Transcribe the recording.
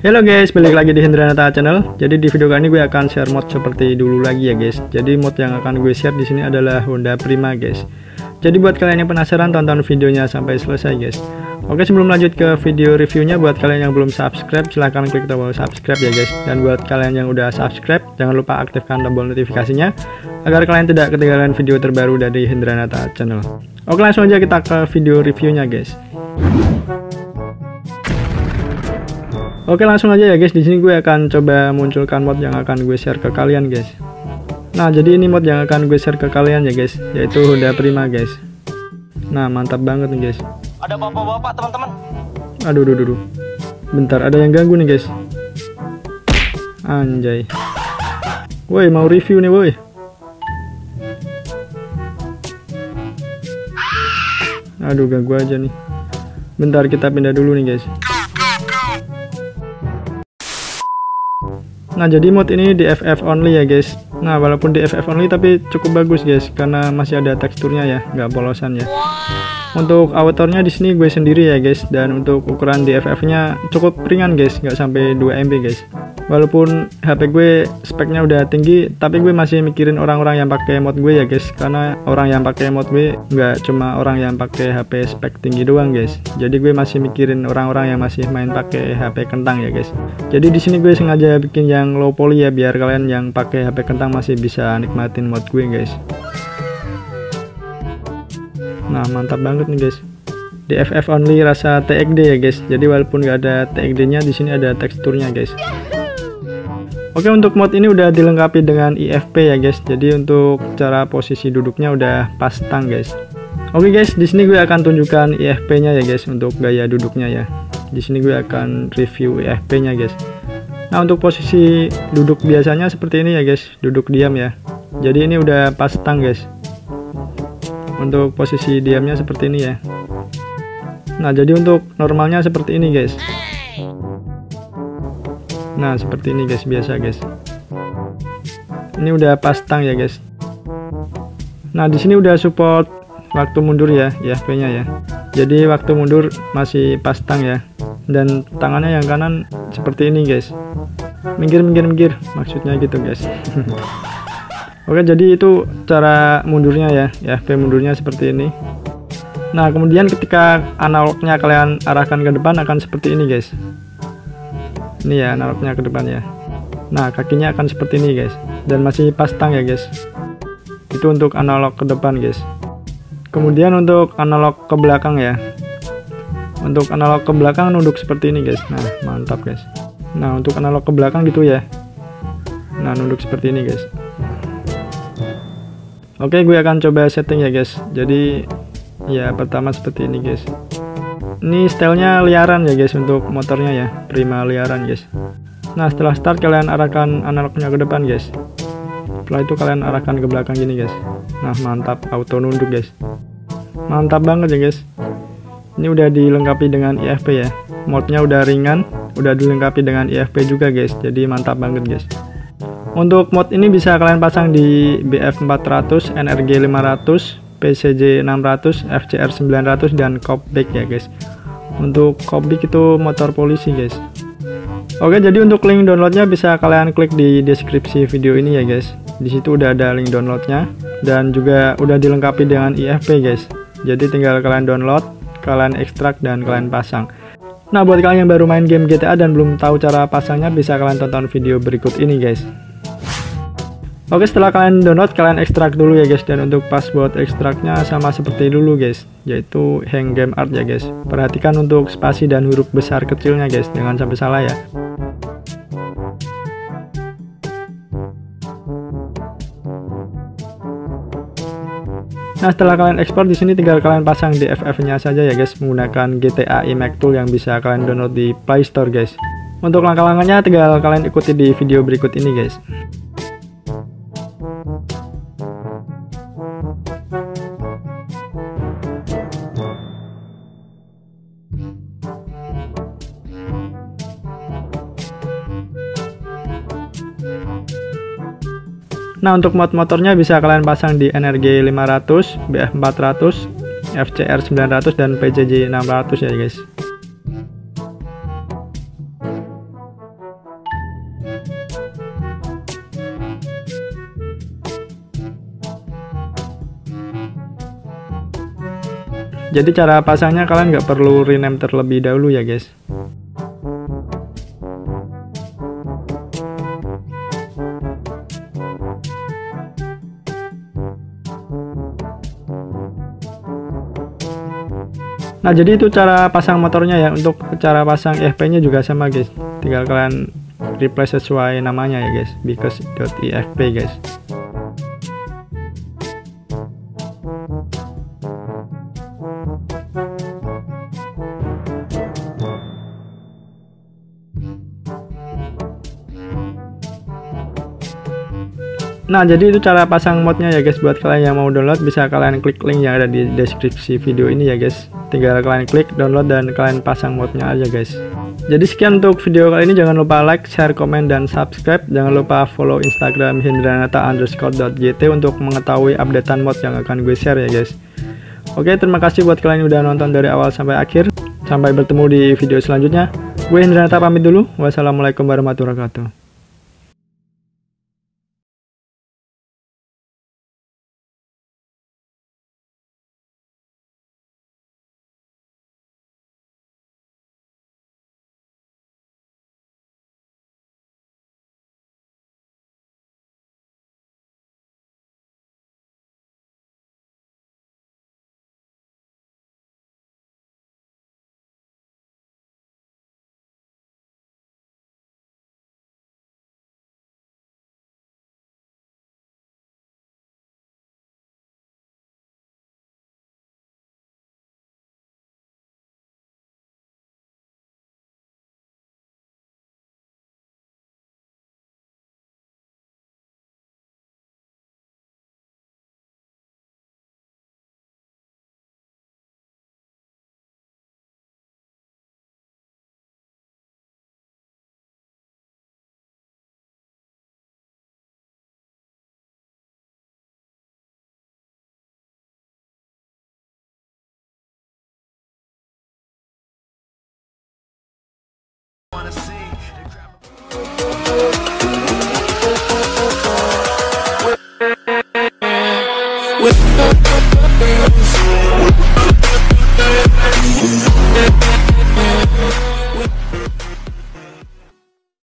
Halo guys, balik lagi di Hendranata Channel. Jadi di video kali ini gue akan share mod seperti dulu lagi ya guys. Jadi mod yang akan gue share di sini adalah Honda Prima guys. Jadi buat kalian yang penasaran tonton videonya sampai selesai guys. Oke sebelum lanjut ke video reviewnya buat kalian yang belum subscribe silahkan klik tombol subscribe ya guys. Dan buat kalian yang udah subscribe jangan lupa aktifkan tombol notifikasinya agar kalian tidak ketinggalan video terbaru dari Hendranata Channel. Oke langsung aja kita ke video reviewnya guys. Oke langsung aja ya guys di sini gue akan coba munculkan mod yang akan gue share ke kalian guys. Nah jadi ini mod yang akan gue share ke kalian ya guys yaitu Honda Prima guys. Nah mantap banget nih guys. Ada bapak-bapak teman-teman. Aduh duh, duh, duh. Bentar ada yang ganggu nih guys. Anjay. Woi mau review nih woi. Aduh ganggu aja nih. Bentar kita pindah dulu nih guys. Nah jadi mod ini di FF only ya guys. Nah walaupun di FF only tapi cukup bagus guys Karena masih ada teksturnya ya nggak polosan ya. Untuk avatarnya di sini gue sendiri ya guys Dan untuk ukuran di FF nya cukup ringan guys nggak sampai 2 MB guys walaupun HP gue speknya udah tinggi tapi gue masih mikirin orang-orang yang pakai mod gue ya guys. Karena orang yang pakai mod gue nggak cuma orang yang pakai HP spek tinggi doang guys. Jadi gue masih mikirin orang-orang yang masih main pakai HP kentang ya guys. Jadi di sini gue sengaja bikin yang low poly ya biar kalian yang pakai HP kentang masih bisa nikmatin mod gue guys. Nah mantap banget nih guys. Di FF only rasa TXD ya guys. Jadi walaupun nggak ada TXD nya di sini ada teksturnya guys Oke untuk mod ini udah dilengkapi dengan IFP ya guys. Jadi untuk cara posisi duduknya udah pas tang guys. Oke guys, di sini gue akan tunjukkan IFP-nya ya guys untuk gaya duduknya ya. Di sini gue akan review IFP-nya guys. Nah untuk posisi duduk biasanya seperti ini ya guys, duduk diam ya. Jadi ini udah pas tang guys. Untuk posisi diamnya seperti ini ya. Nah jadi untuk normalnya seperti ini guys. Nah, seperti ini guys, biasa guys. Ini udah pas tang ya guys. Nah, di sini udah support waktu mundur ya, IFP-nya ya. Jadi waktu mundur masih pas tang ya. Dan tangannya yang kanan seperti ini guys. Minggir minggir minggir, maksudnya gitu guys. Oke, jadi itu cara mundurnya ya. IFP mundurnya seperti ini. Nah, kemudian ketika analognya kalian arahkan ke depan akan seperti ini guys ini ya analognya ke depan ya. Nah kakinya akan seperti ini guys. Dan masih pastang ya guys. Itu untuk analog ke depan guys. Kemudian untuk analog ke belakang ya. Untuk analog ke belakang nunduk seperti ini guys. Nah mantap guys. Nah untuk analog ke belakang gitu ya. Nah nunduk seperti ini guys. Oke gue akan coba setting ya guys. Jadi ya pertama seperti ini guys ini stylenya liaran ya guys untuk motornya ya. Prima liaran guys. Nah setelah start kalian arahkan analognya ke depan guys. Setelah itu kalian arahkan ke belakang gini guys. Nah mantap. Auto nunduk guys. Mantap banget ya guys. Ini udah dilengkapi dengan IFP ya. Modnya udah ringan udah dilengkapi dengan IFP juga guys. Jadi mantap banget guys. Untuk mod ini bisa kalian pasang di BF 400 NRG 500 PCJ 600, FCR 900 dan Kopbek ya guys. Untuk Kopbek itu motor polisi guys. Oke, jadi untuk link downloadnya bisa kalian klik di deskripsi video ini ya guys. Di situ udah ada link downloadnya dan juga udah dilengkapi dengan IFP guys. Jadi tinggal kalian download, kalian ekstrak dan kalian pasang. Nah, buat kalian yang baru main game GTA dan belum tahu cara pasangnya, bisa kalian tonton video berikut ini guys. Oke setelah kalian download kalian ekstrak dulu ya guys. Dan untuk password ekstraknya sama seperti dulu guys. Yaitu hang game art ya guys. Perhatikan untuk spasi dan huruf besar kecilnya guys. Jangan sampai salah ya. Nah setelah kalian ekspor di sini tinggal kalian pasang DFF-nya saja ya guys. Menggunakan GTA Imac Tool yang bisa kalian download di Play Store guys. Untuk langkah-langkahnya tinggal kalian ikuti di video berikut ini guys. Nah untuk mod motornya bisa kalian pasang di NRG 500, BF 400, FCR 900 dan PJJ 600 ya guys. Jadi cara pasangnya kalian nggak perlu rename terlebih dahulu ya guys. Nah jadi itu cara pasang motornya ya Untuk cara pasang EFP nya juga sama guys. Tinggal kalian replace sesuai namanya ya guys. Because.efp guys Nah jadi itu cara pasang modnya ya guys. Buat kalian yang mau download bisa kalian klik link yang ada di deskripsi video ini ya guys. Tinggal kalian klik download dan kalian pasang modnya aja guys. Jadi sekian untuk video kali ini. Jangan lupa like, share, komen, dan subscribe. Jangan lupa follow instagram hindranata Untuk mengetahui updatean mod yang akan gue share ya guys. Oke terima kasih buat kalian yang udah nonton dari awal sampai akhir. Sampai bertemu di video selanjutnya. Gue Hindranata pamit dulu. Wassalamualaikum warahmatullahi wabarakatuh with her.